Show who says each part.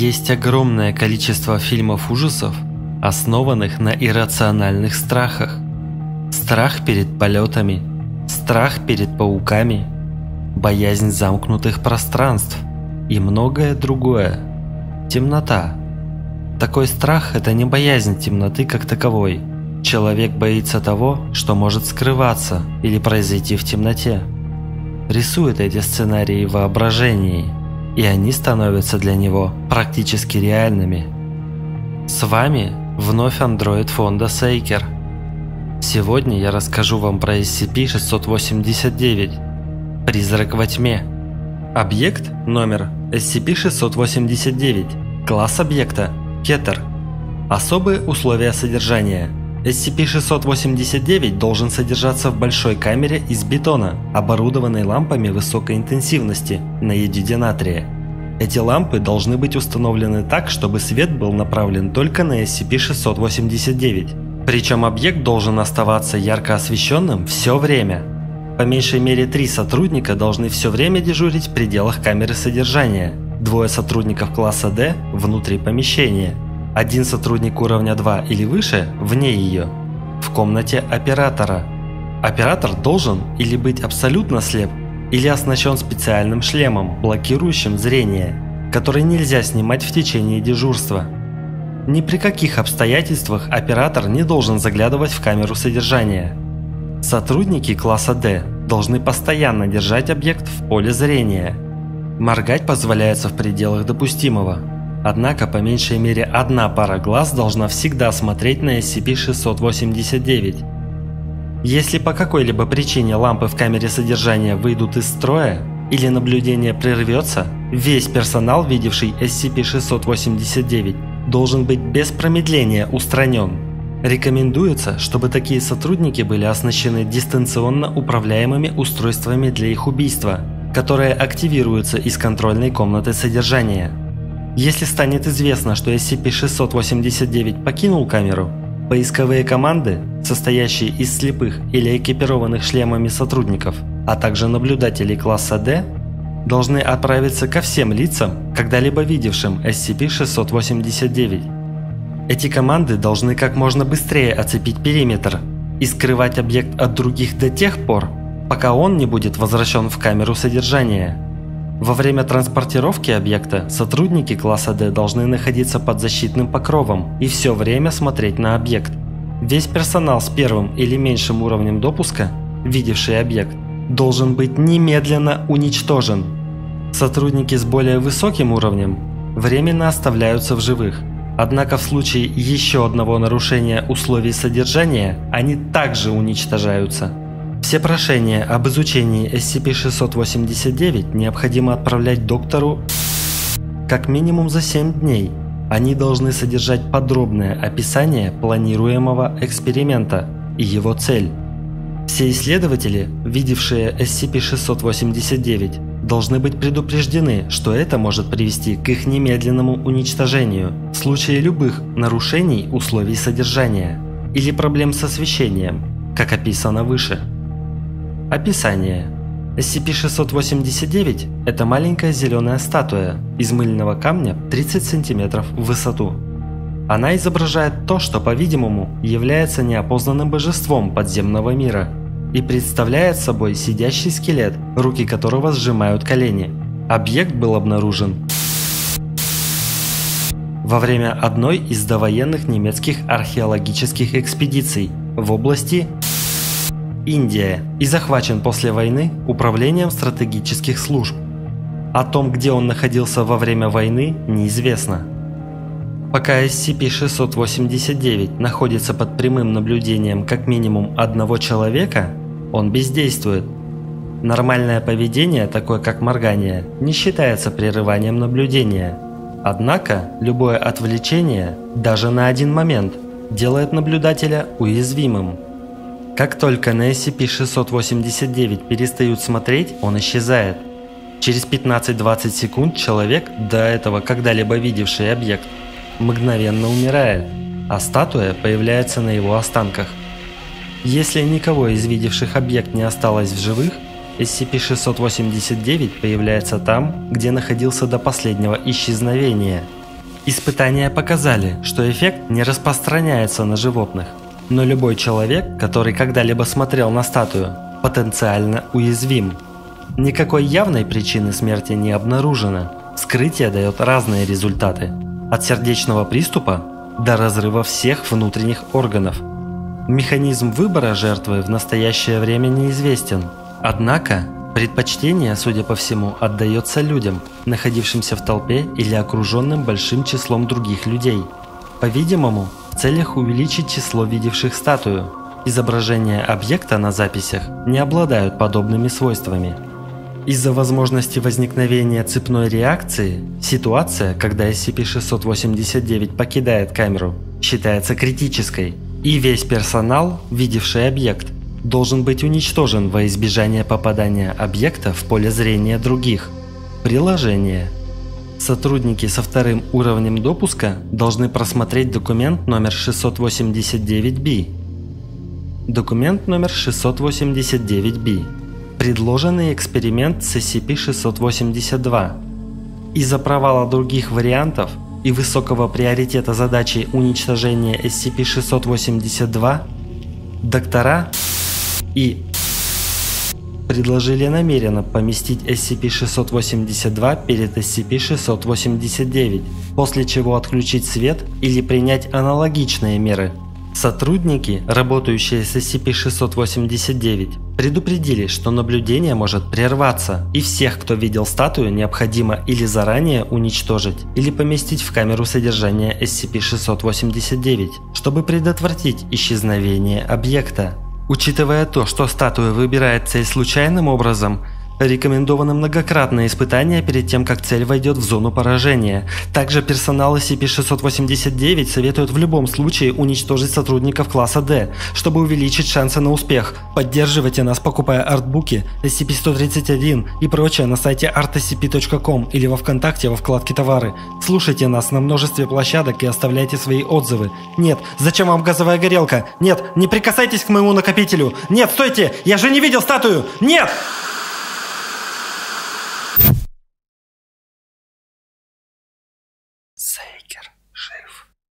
Speaker 1: Есть огромное количество фильмов ужасов, основанных на иррациональных страхах. Страх перед полетами, страх перед пауками, боязнь замкнутых пространств и многое другое. Темнота. Такой страх – это не боязнь темноты как таковой. Человек боится того, что может скрываться или произойти в темноте. Рисует эти сценарии воображении, и они становятся для него практически реальными. С вами вновь андроид фонда Сейкер. Сегодня я расскажу вам про SCP-689 «Призрак во тьме». Объект номер SCP-689. Класс объекта Кетер. Особые условия содержания. SCP-689 должен содержаться в большой камере из бетона, оборудованной лампами высокой интенсивности на йодиде натрия. Эти лампы должны быть установлены так, чтобы свет был направлен только на SCP-689. Причем объект должен оставаться ярко освещенным все время. По меньшей мере три сотрудника должны все время дежурить в пределах камеры содержания. Двое сотрудников класса D внутри помещения. Один сотрудник уровня 2 или выше вне ее. В комнате оператора. Оператор должен или быть абсолютно слеп, или оснащен специальным шлемом, блокирующим зрение, который нельзя снимать в течение дежурства. Ни при каких обстоятельствах оператор не должен заглядывать в камеру содержания. Сотрудники класса D должны постоянно держать объект в поле зрения. Моргать позволяется в пределах допустимого. Однако по меньшей мере одна пара глаз должна всегда смотреть на SCP-689 если по какой-либо причине лампы в камере содержания выйдут из строя или наблюдение прервется, весь персонал, видевший SCP-689, должен быть без промедления устранен. Рекомендуется, чтобы такие сотрудники были оснащены дистанционно управляемыми устройствами для их убийства, которые активируются из контрольной комнаты содержания. Если станет известно, что SCP-689 покинул камеру, Поисковые команды, состоящие из слепых или экипированных шлемами сотрудников, а также наблюдателей класса D, должны отправиться ко всем лицам, когда-либо видевшим SCP-689. Эти команды должны как можно быстрее оцепить периметр и скрывать объект от других до тех пор, пока он не будет возвращен в камеру содержания. Во время транспортировки объекта сотрудники класса D должны находиться под защитным покровом и все время смотреть на объект. Весь персонал с первым или меньшим уровнем допуска, видевший объект, должен быть немедленно уничтожен. Сотрудники с более высоким уровнем временно оставляются в живых. Однако в случае еще одного нарушения условий содержания они также уничтожаются. Все прошения об изучении SCP-689 необходимо отправлять доктору как минимум за 7 дней. Они должны содержать подробное описание планируемого эксперимента и его цель. Все исследователи, видевшие SCP-689, должны быть предупреждены, что это может привести к их немедленному уничтожению в случае любых нарушений условий содержания или проблем с освещением, как описано выше. Описание. SCP-689 – это маленькая зеленая статуя из мыльного камня 30 см в высоту. Она изображает то, что, по-видимому, является неопознанным божеством подземного мира и представляет собой сидящий скелет, руки которого сжимают колени. Объект был обнаружен во время одной из довоенных немецких археологических экспедиций в области Индия и захвачен после войны Управлением стратегических служб. О том, где он находился во время войны, неизвестно. Пока SCP-689 находится под прямым наблюдением как минимум одного человека, он бездействует. Нормальное поведение, такое как моргание, не считается прерыванием наблюдения. Однако, любое отвлечение, даже на один момент, делает наблюдателя уязвимым. Как только на SCP-689 перестают смотреть, он исчезает. Через 15-20 секунд человек, до этого когда-либо видевший объект, мгновенно умирает, а статуя появляется на его останках. Если никого из видевших объект не осталось в живых, SCP-689 появляется там, где находился до последнего исчезновения. Испытания показали, что эффект не распространяется на животных, но любой человек, который когда-либо смотрел на статую, потенциально уязвим. Никакой явной причины смерти не обнаружено. Вскрытие дает разные результаты. От сердечного приступа до разрыва всех внутренних органов. Механизм выбора жертвы в настоящее время неизвестен. Однако, предпочтение, судя по всему, отдается людям, находившимся в толпе или окруженным большим числом других людей. По-видимому, целях увеличить число видевших статую. Изображения объекта на записях не обладают подобными свойствами. Из-за возможности возникновения цепной реакции, ситуация, когда SCP-689 покидает камеру, считается критической, и весь персонал, видевший объект, должен быть уничтожен во избежание попадания объекта в поле зрения других. Приложение. Сотрудники со вторым уровнем допуска должны просмотреть документ номер 689-B. Документ номер 689-B предложенный эксперимент с SCP-682. Из-за провала других вариантов и высокого приоритета задачи уничтожения SCP-682, доктора и предложили намеренно поместить SCP-682 перед SCP-689, после чего отключить свет или принять аналогичные меры – Сотрудники, работающие с SCP-689, предупредили, что наблюдение может прерваться, и всех, кто видел статую, необходимо или заранее уничтожить, или поместить в камеру содержания SCP-689, чтобы предотвратить исчезновение объекта. Учитывая то, что статуя выбирает цель случайным образом, Рекомендовано многократное испытание перед тем, как цель войдет в зону поражения. Также персонал SCP-689 советует в любом случае уничтожить сотрудников класса D, чтобы увеличить шансы на успех. Поддерживайте нас, покупая артбуки, SCP-131 и прочее на сайте artscp.com или во Вконтакте во вкладке «Товары». Слушайте нас на множестве площадок и оставляйте свои отзывы. Нет, зачем вам газовая горелка? Нет, не прикасайтесь к моему накопителю! Нет, стойте! Я же не видел статую! Нет!